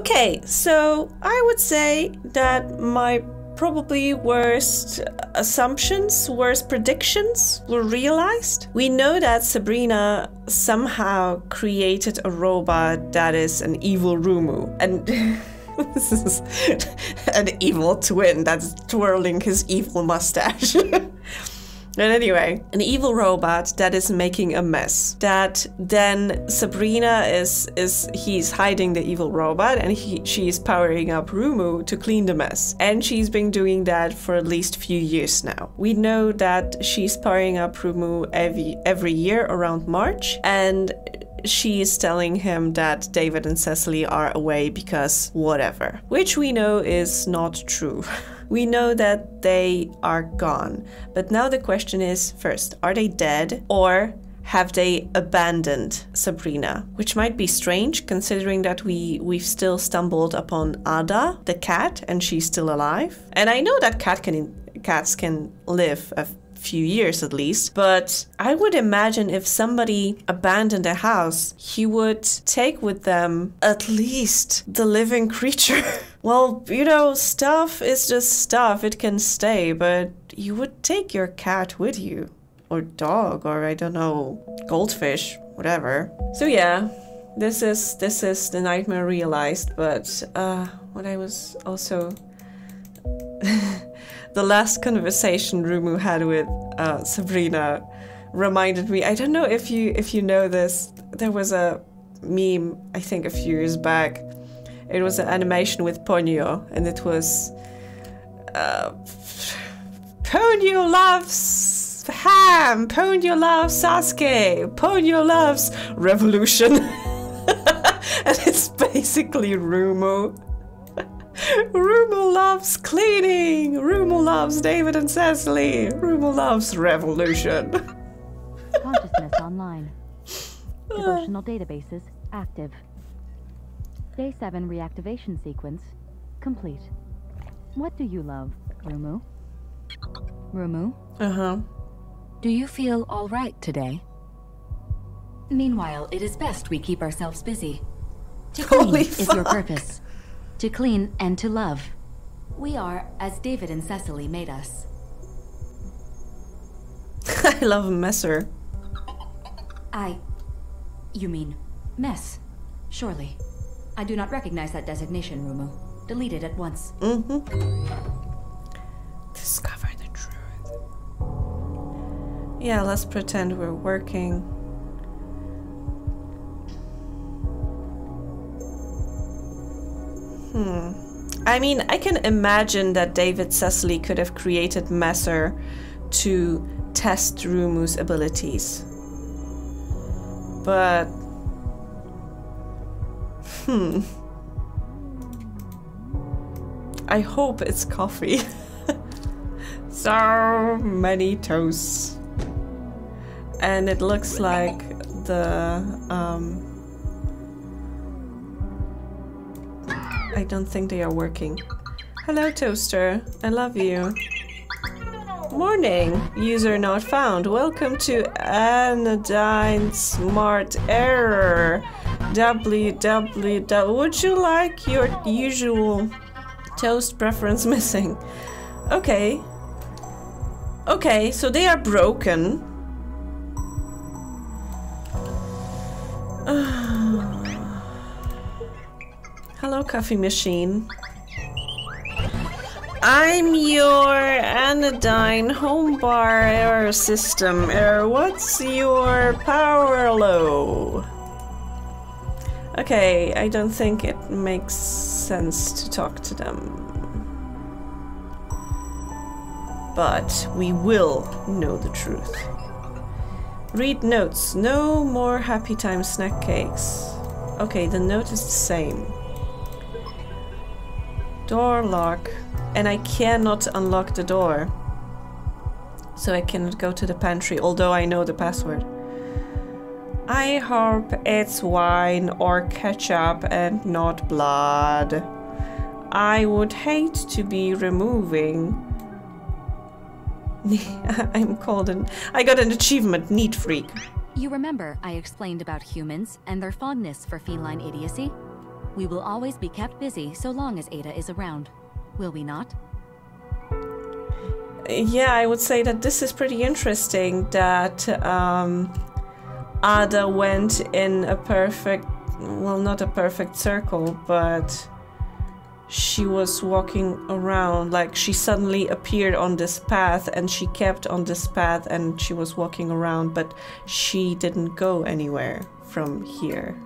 Okay, so I would say that my probably worst assumptions, worst predictions were realized. We know that Sabrina somehow created a robot that is an evil Rumu. And this is an evil twin that's twirling his evil mustache. And anyway, an evil robot that is making a mess. That then Sabrina is is he's hiding the evil robot and he she's powering up Rumu to clean the mess. And she's been doing that for at least a few years now. We know that she's powering up Rumu every every year around March and she is telling him that David and Cecily are away because whatever, which we know is not true. We know that they are gone. But now the question is first, are they dead or have they abandoned Sabrina? Which might be strange considering that we we've still stumbled upon Ada, the cat, and she's still alive. And I know that cat can cats can live a few years at least. But I would imagine if somebody abandoned a house, he would take with them at least the living creature. well, you know, stuff is just stuff, it can stay, but you would take your cat with you. Or dog, or I don't know, goldfish, whatever. So yeah, this is this is the nightmare realized, but uh, what I was also the last conversation Rumu had with uh, Sabrina reminded me. I don't know if you if you know this. There was a meme I think a few years back. It was an animation with Ponyo, and it was uh, Ponyo loves ham. Ponyo loves Sasuke. Ponyo loves revolution. and it's basically Rumu. Rumu loves cleaning. Rumu loves David and Cecily. Rumu loves revolution. Consciousness online. Devotional databases active. Day 7 reactivation sequence complete. What do you love, Rumu? Rumu? Uh-huh. Do you feel all right today? Meanwhile, it is best we keep ourselves busy. To clean is your purpose to clean and to love. We are as David and Cecily made us. I love Messer. I... You mean mess, surely. I do not recognize that designation, Rumu. Delete it at once. Mm-hmm. Discover the truth. Yeah, let's pretend we're working. Hmm. I mean, I can imagine that David Cecily could have created Messer to test Rumu's abilities. But. Hmm. I hope it's coffee. so many toasts. And it looks like the. Um, I don't think they are working. Hello, Toaster. I love you. Morning. User not found. Welcome to Anodyne Smart Error. Www. Would you like your usual toast preference missing? Okay. Okay, so they are broken. Hello, coffee machine. I'm your anodyne home bar error system error. What's your power low? Okay, I don't think it makes sense to talk to them. But we will know the truth. Read notes. No more happy time snack cakes. Okay, the note is the same. Door lock. And I cannot unlock the door. So I cannot go to the pantry, although I know the password. I hope it's wine or ketchup and not blood. I would hate to be removing. I'm called an. I got an achievement, neat freak. You remember I explained about humans and their fondness for feline idiocy? We will always be kept busy so long as Ada is around. Will we not? Yeah, I would say that this is pretty interesting that um, Ada went in a perfect, well, not a perfect circle, but she was walking around like she suddenly appeared on this path and she kept on this path and she was walking around but she didn't go anywhere from here.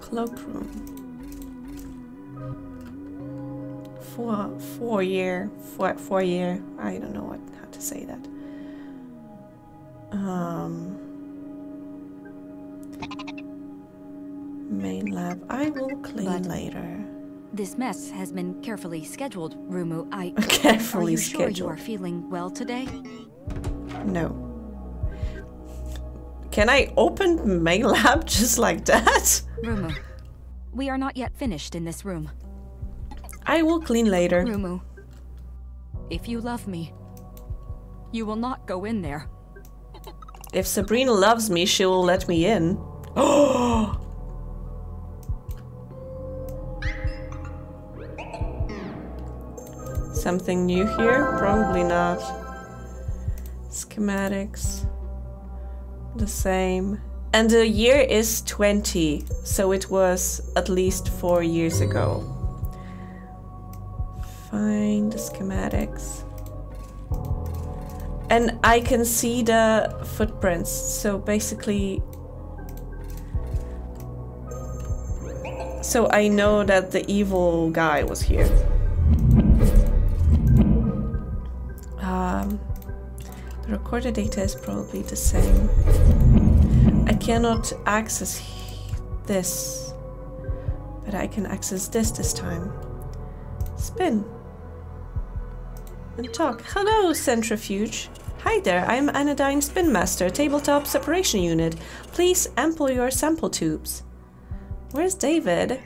Cloakroom four four year four four year i don't know what say that um Main lab. I will clean But- later. This mess has been carefully scheduled, Rumu. I. Carefully are you sure you are feeling well today? No. Can I open main lab just like that? Rumu, we are not yet finished in this room. I will clean later. Rumu, if you love me, you will not go in there. If Sabrina loves me, she will let me in. Oh! Something new here? Probably not. Schematics. The same. And the year is 20, so it was at least four years ago. Find the schematics. And I can see the footprints, so basically. So I know that the evil guy was here. Um, the recorded data is probably the same. I cannot access this, but I can access this this time. Spin and talk. Hello, Centrifuge. Hi there, I'm Anodyne Spin Master, Tabletop Separation Unit. Please ample your sample tubes. Where's David?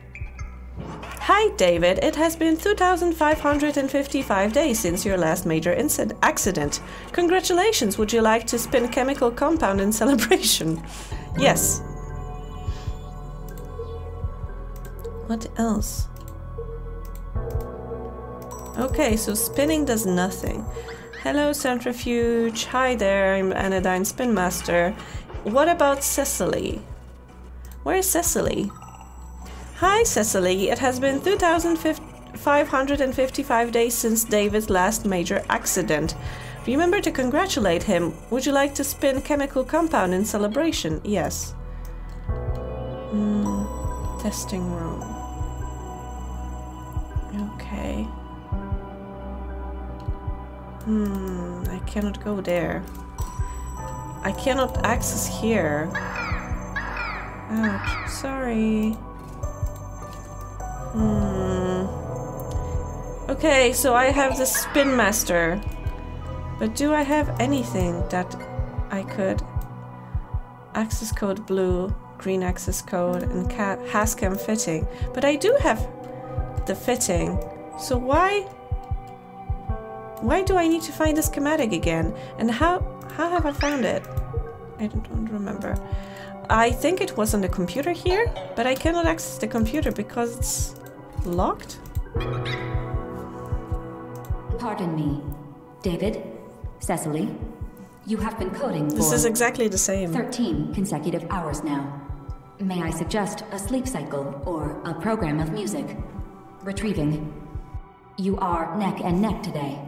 Hi, David. It has been 2,555 days since your last major incident accident. Congratulations. Would you like to spin chemical compound in celebration? Yes. What else? Okay, so spinning does nothing. Hello, Centrifuge. Hi there, I'm Anodyne Spin Master. What about Cecily? Where is Cecily? Hi, Cecily. It has been 2,555 days since David's last major accident. Remember to congratulate him. Would you like to spin chemical compound in celebration? Yes. Hmm, testing room. Okay. Hmm, I cannot go there. I cannot access here. Ouch, sorry. Hmm. Okay, so I have the Spin Master. But do I have anything that I could. Access code blue, green access code, and ca- Hascam fitting. But I do have the fitting. So why. Why do I need to find the schematic again? And how how have I found it? I don't, remember. I think it was on the computer here, but I cannot access the computer because it's locked. Pardon me. David? Cecily? You have been coding This is exactly the same. 13 consecutive hours now. May I suggest a sleep cycle or a program of music? Retrieving. You are neck and neck today.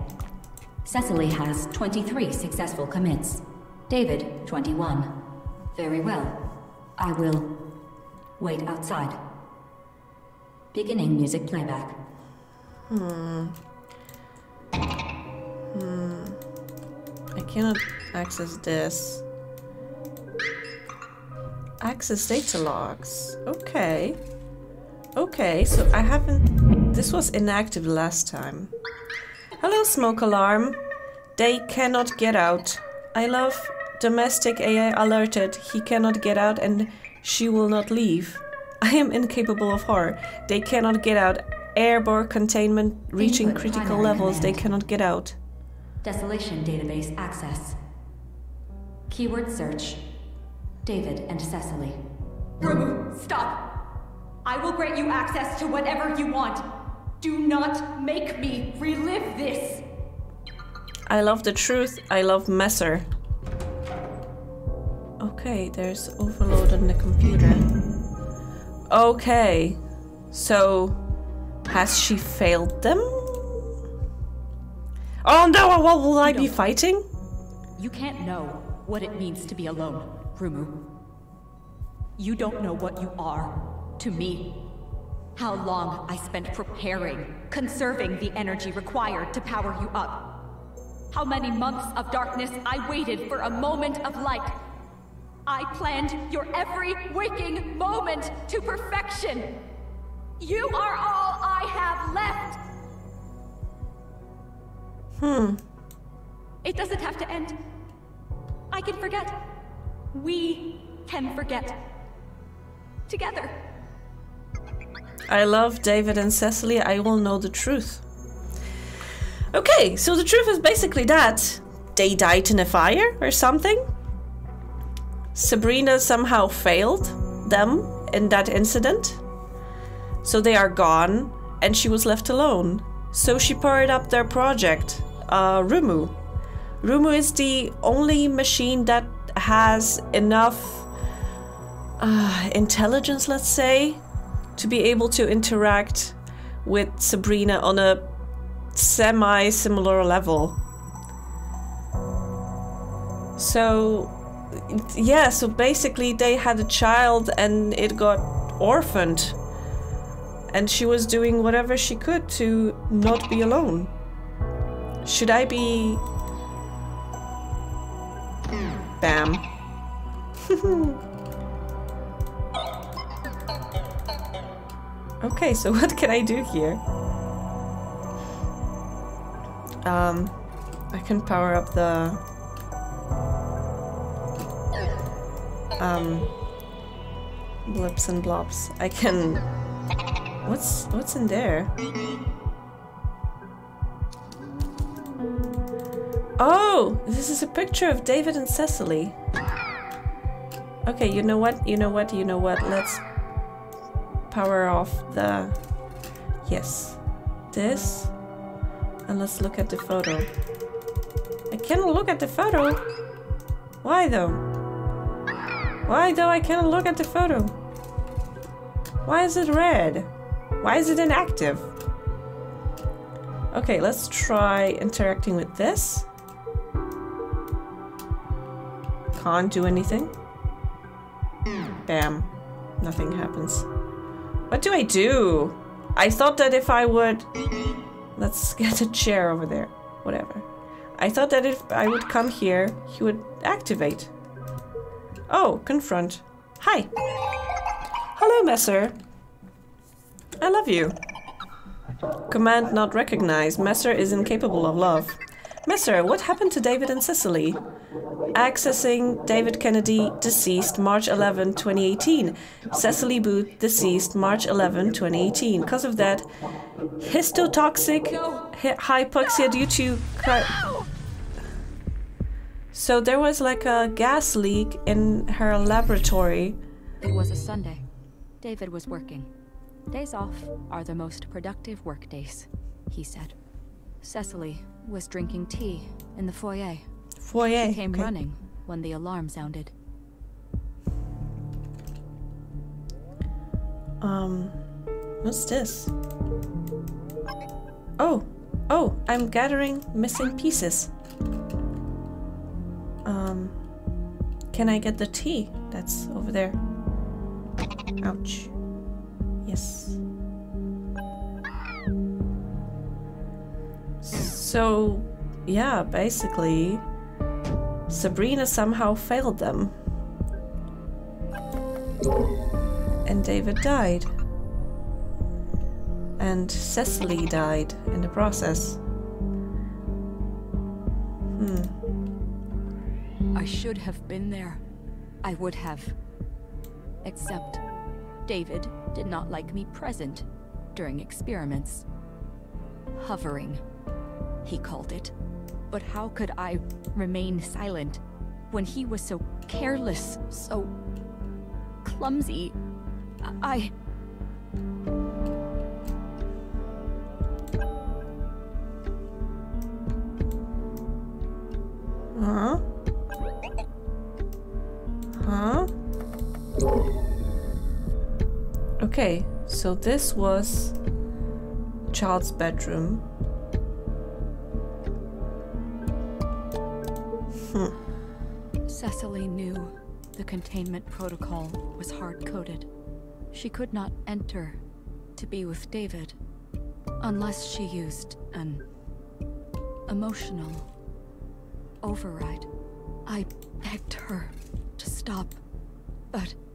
Cecily has 23 successful commits. David, 21. Very well. I will wait outside. Beginning music playback. Hmm. Hmm. I cannot access this. Access data logs. Okay. Okay, so I haven't. This was inactive last time. Hello, smoke alarm. They cannot get out. I love domestic AI alerted. He cannot get out and she will not leave. I am incapable of horror. They cannot get out. Airborne containment reaching Input critical primary levels. They cannot get out. Desolation database access. Keyword search. David and Cecily. Rumu, stop! I will grant you access to whatever you want. Do not make me relive this! I love the truth. I love Messer. Okay, there's overload on the computer. Okay, so has she failed them? Oh no, what will I be fighting? You can't know what it means to be alone, Rumu. You don't know what you are to me. How long I spent preparing, conserving the energy required to power you up. How many months of darkness I waited for a moment of light. I planned your every waking moment to perfection. You are all I have left. Hmm. It doesn't have to end. I can forget. We can forget. Together. I love David and Cecily. I will know the truth. Okay, so the truth is basically that they died in a fire or something. Sabrina somehow failed them in that incident. So they are gone and she was left alone. So she powered up their project, uh, Rumu. Rumu is the only machine that has enough uh, intelligence, let's say, to be able to interact with Sabrina on a semi similar level. So, yeah, so basically they had a child and it got orphaned. And she was doing whatever she could to not be alone. Should I be. Bam. okay, so what can I do here? Um, I can power up the um blips and blobs. I can. What's what's in there? Oh, this is a picture of David and Cecily. Okay, you know what? You know what? You know what? Let's power off the yes, this, and let's look at the photo. I cannot look at the photo. Why though? Why though I cannot look at the photo? Why is it red? Why is it inactive? Okay, let's try interacting with this. Can't do anything. Bam. Nothing happens. What do I do? I thought that if I would... Let's get a chair over there. Whatever. I thought that if I would come here, he would activate. Oh, confront. Hi. Hello, Messer. I love you. Command not recognized. Messer is incapable of love. Messer, what happened to David and Cecily? Accessing David Kennedy, deceased March 11, 2018. Cecily Booth, deceased March 11, 2018. Because of that, histotoxic No. hy- hypoxia due to. Cri- so there was like a gas leak in her laboratory. It was a Sunday. David was working. Days off are the most productive work days, he said. Cecily was drinking tea in the foyer. Foyer. She came okay. running when the alarm sounded. Um, what's this? Oh, oh, I'm gathering missing pieces. Um, can I get the tea that's over there? Ouch. Yes. So, yeah, basically, Sabrina somehow failed them. And David died. And Cecily died in the process. Hmm. I should have been there. I would have. Except, David did not like me present during experiments. Hovering, he called it. But how could I remain silent when he was so careless, so clumsy. I. Huh? Huh? Okay, so this was child's bedroom. Cecily knew the containment protocol was hard-coded. She could not enter to be with David unless she used an emotional override. I begged her to stop, but... But...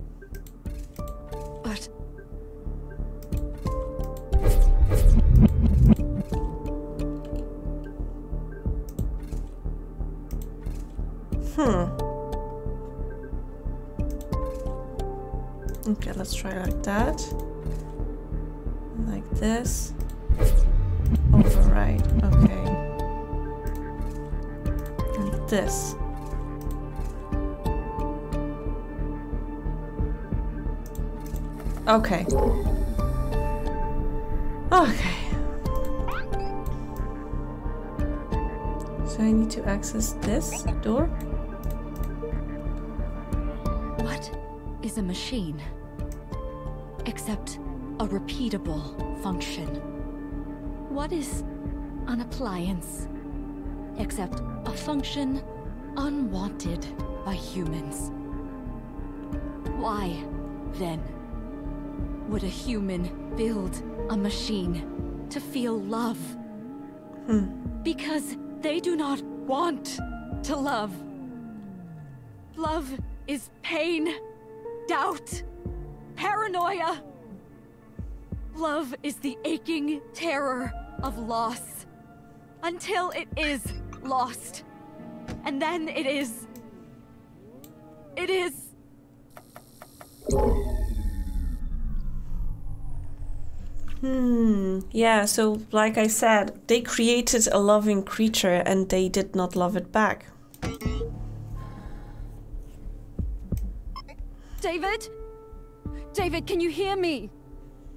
like that. Like this. Override. Okay. And this. Okay. Okay. So I need to access this door? What is a machine? Except a repeatable function. What is an appliance? Except a function unwanted by humans. Why, then, would a human build a machine to feel love? Hmm. Because they do not want to love. Love is pain, doubt, paranoia. Love is the aching terror of loss. Until it is lost. And then it is. It is. Hmm. Yeah, so like I said, they created a loving creature and they did not love it back. David? David, can you hear me?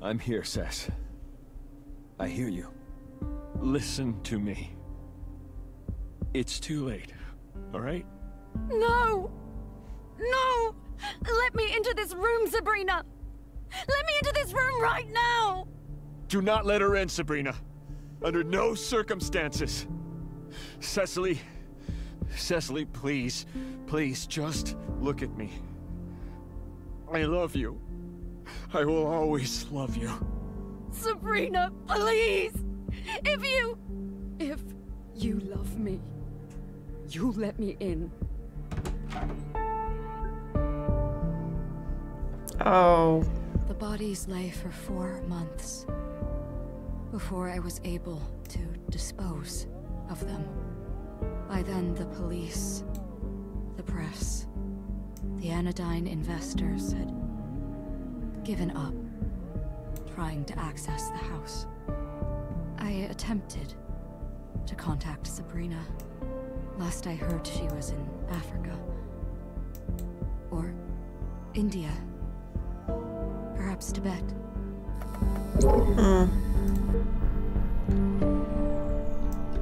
I'm here, Sess. I hear you. Listen to me. It's too late, alright? No! No! Let me into this room, Sabrina! Let me into this room right now! Do not let her in, Sabrina. Under no circumstances. Cecily. Cecily, please. Please, just look at me. I love you. I will always love you. Sabrina, please! If you... If you love me, you let me in. Oh. The bodies lay for four months before I was able to dispose of them. By then, the police, the press, the anodyne investors had given up trying to access the house. I attempted to contact Sabrina. Last I heard, she was in Africa. Or India. Perhaps Tibet. Hmm.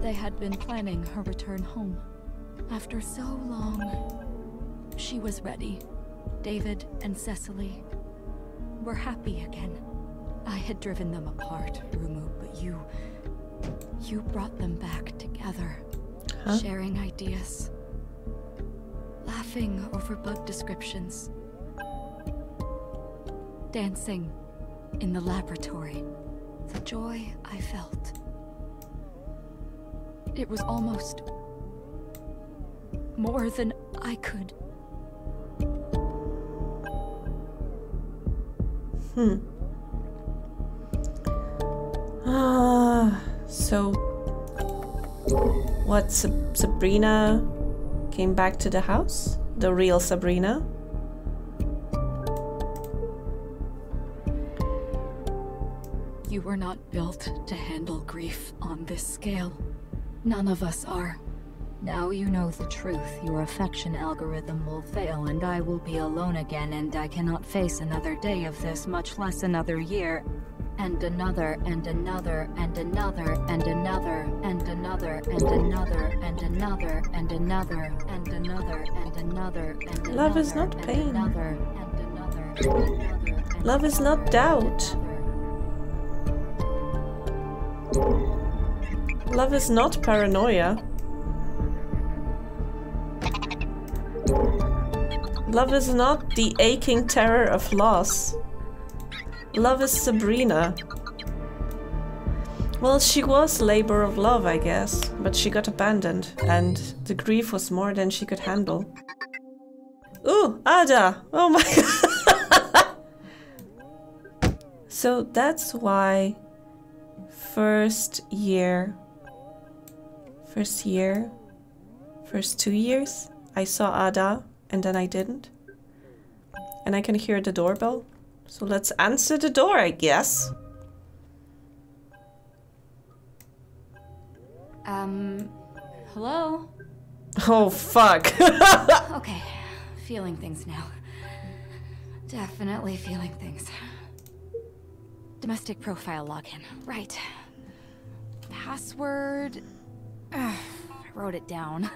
They had been planning her return home. After so long, she was ready. David and Cecily were happy again. I had driven them apart, Rumu, but you... You brought them back together. Huh? Sharing ideas. Laughing over bug descriptions. Dancing in the laboratory. The joy I felt. It was almost more than I could. Hmm. Ah, so what? Sab- Sabrina came back to the house? The real Sabrina? You were not built to handle grief on this scale. None of us are. Now you know the truth. Your affection algorithm will fail, and I will be alone again, and I cannot face another day of this, much less another year. And another, and another, and another, and another, and another, and another, and another, and another, and another, and another, and Love is not pain. another, and another, another, Love is not doubt. Love is not paranoia. Love is not the aching terror of loss. Love is Sabrina. Well, she was labor of love, I guess, but she got abandoned, and the grief was more than she could handle. Ooh, Ada! Oh my god! so that's why first year, first year, first two years, I saw Ada and then I didn't. And I can hear the doorbell. So let's answer the door, I guess. Um, hello? Oh, fuck. Okay, feeling things now. Definitely feeling things. Domestic profile login. Right. Password. Ugh, I wrote it down.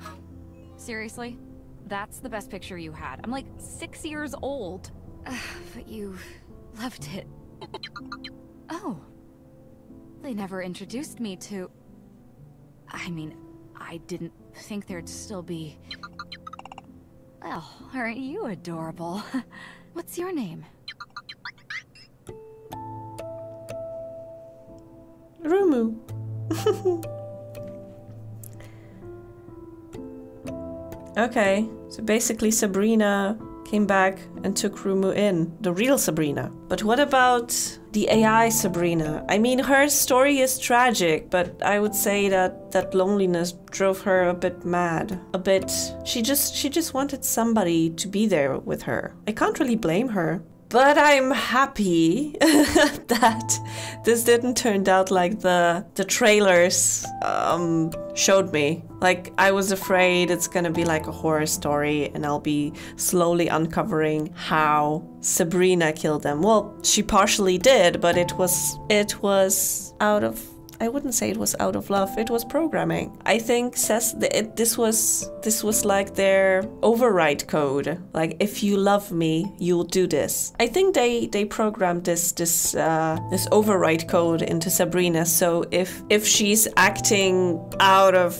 Seriously? That's the best picture you had. I'm like six years old. Ugh, but you loved it. Oh. They never introduced me to. I mean, I didn't think there'd still be. Well, aren't you adorable? What's your name? Rumu. Okay, so basically Sabrina came back and took Rumu in, the real Sabrina. But what about the AI Sabrina? I mean, her story is tragic, but I would say that that loneliness drove her a bit mad. A bit she just she just wanted somebody to be there with her. I can't really blame her. But I'm happy that this didn't turn out like the the trailers um, showed me. Like I was afraid it's gonna be like a horror story, and I'll be slowly uncovering how Sabrina killed them. Well, she partially did, but it was it was out of I wouldn't say it was out of love. It was programming. I think says it, this was this was like their override code. Like if you love me, you'll do this. I think they they programmed this this uh, this override code into Sabrina. So if if she's acting out of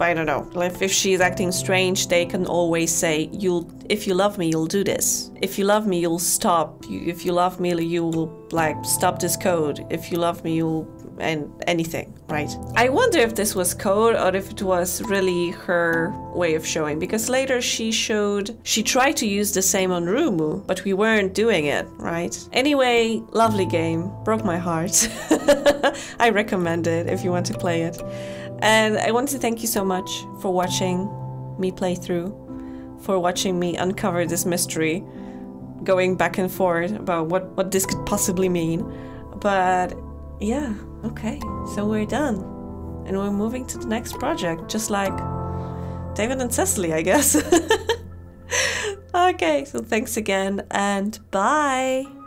I don't know. Like if she's acting strange, they can always say, "You'll, if you love me, you'll do this. If you love me, you'll stop. If you love me, you will like stop this code. If you love me, you'll and anything, right? I wonder if this was code or if it was really her way of showing. Because later she showed she tried to use the same on Rumu, but we weren't doing it, right? Anyway, lovely game, broke my heart. I recommend it if you want to play it. And I want to thank you so much for watching me play through, for watching me uncover this mystery, going back and forth about what, what this could possibly mean. But yeah, okay, so we're done. And we're moving to the next project, just like David and Cecily, I guess. okay, so thanks again and bye.